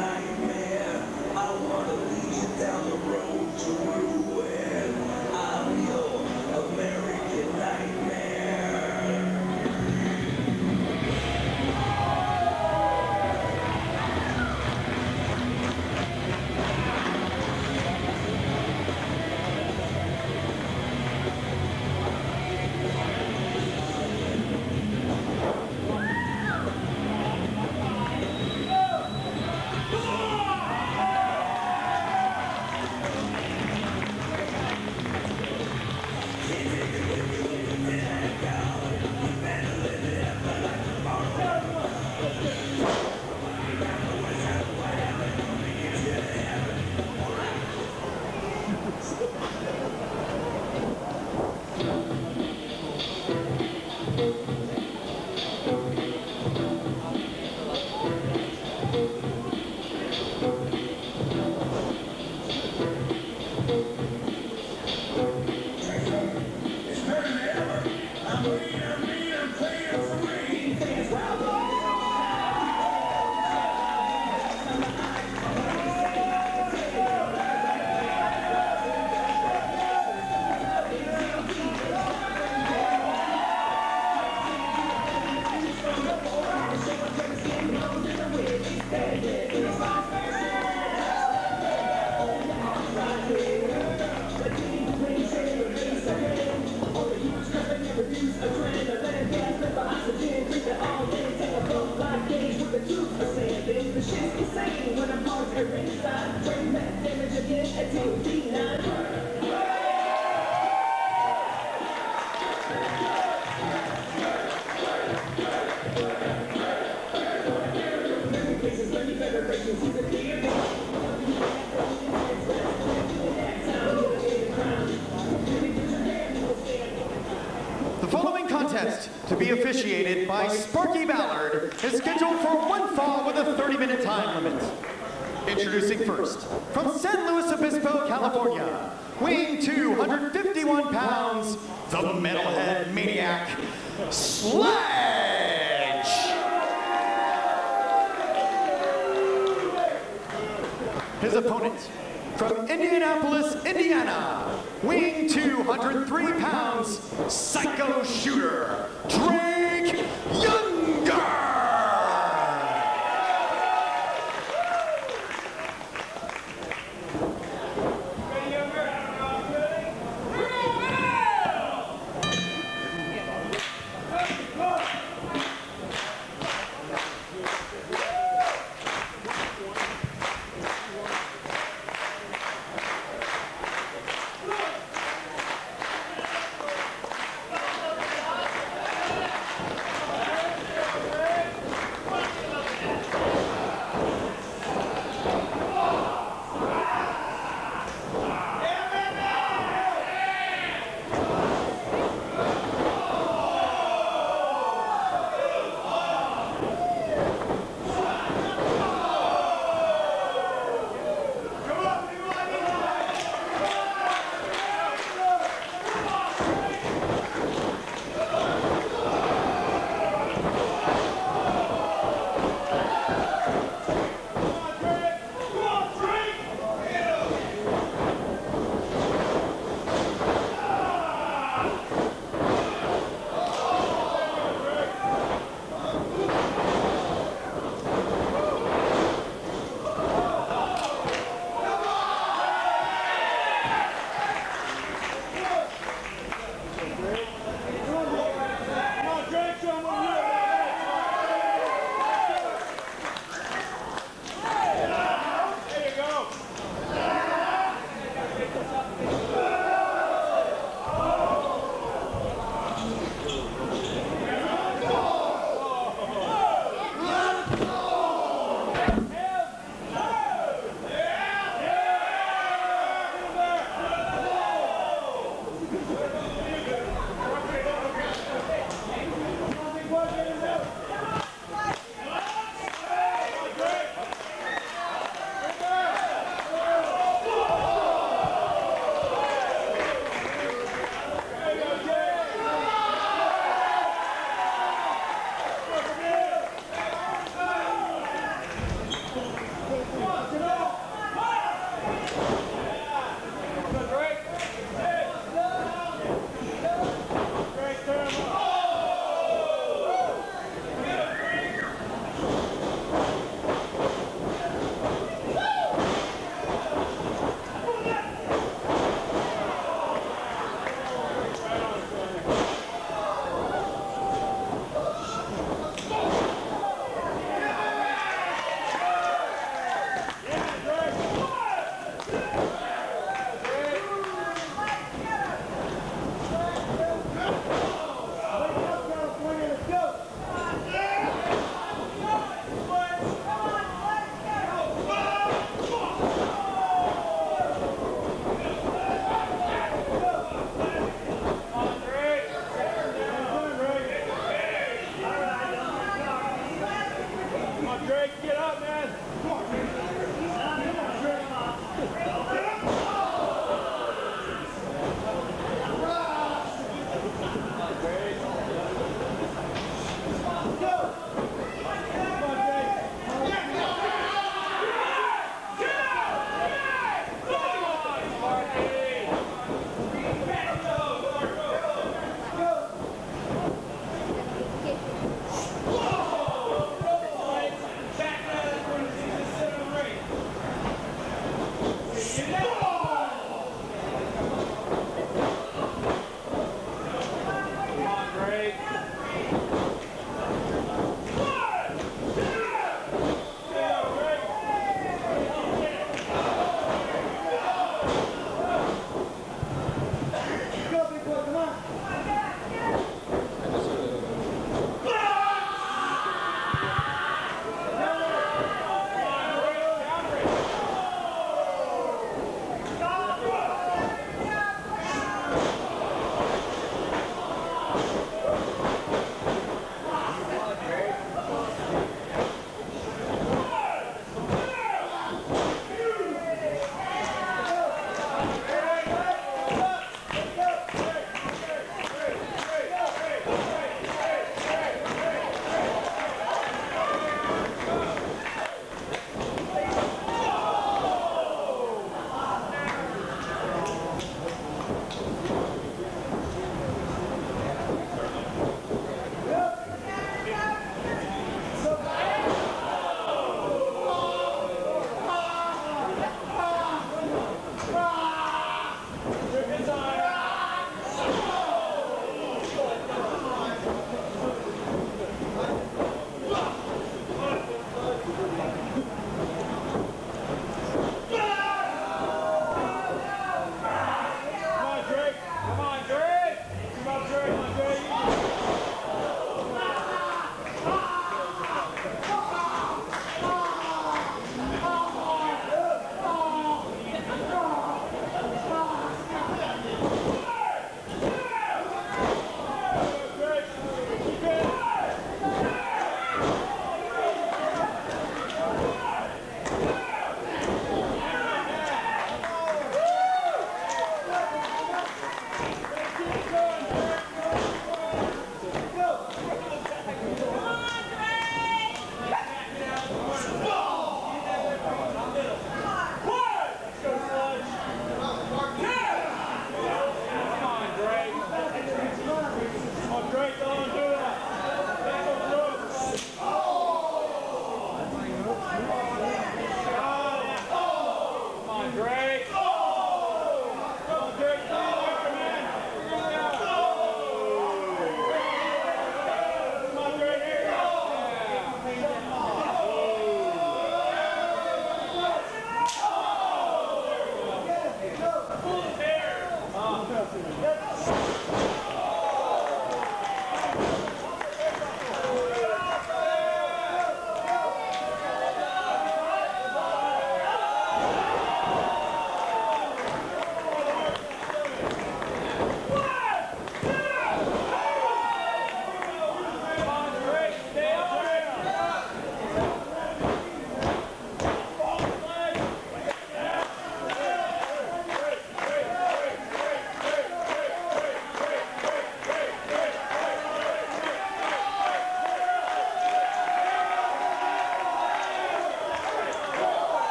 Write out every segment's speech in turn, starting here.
nightmare. I wanna lead you down the road to ruin. The following contest, to be officiated by Sparky Ballard, is scheduled for one fall with a 30-minute time limit. Introducing first, from San Luis Obispo, California, weighing 251 pounds, the metalhead maniac, Sledge! His opponent, from Indianapolis, Indiana, weighing 203 pounds, psycho shooter, Drake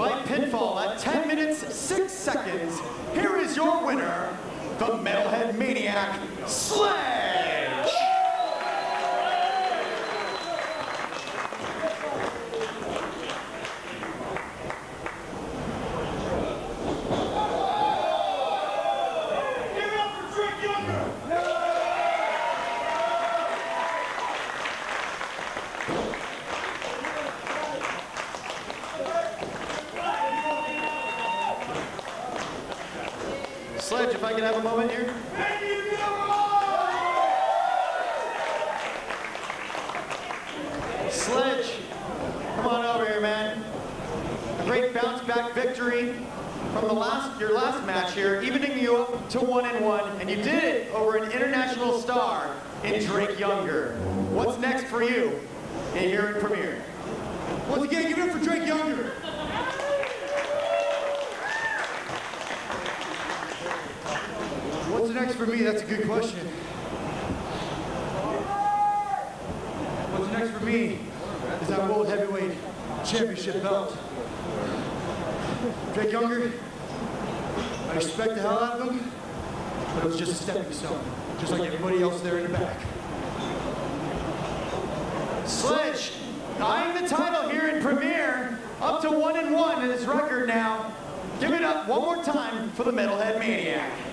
By pinfall at 10 minutes, 6 seconds, here is your winner, the Metalhead Maniac, Sledge! Sledge, if I can have a moment here. Sledge, come on over here, man. A great bounce back victory from the last your last match here, evening you up to one and one, and you did it over an international star in Drake Younger. What's next for you in here in Premier? Once again, give it up for Drake Younger. What's next for me? That's a good question. What's next for me is that World Heavyweight Championship belt. Drake Younger, I respect the hell out of him, but it was just a stepping stone, just like everybody else there in the back. Sledge, eyeing the title here in Premier, up to one and one in his record now. Give it up one more time for the Metalhead Maniac.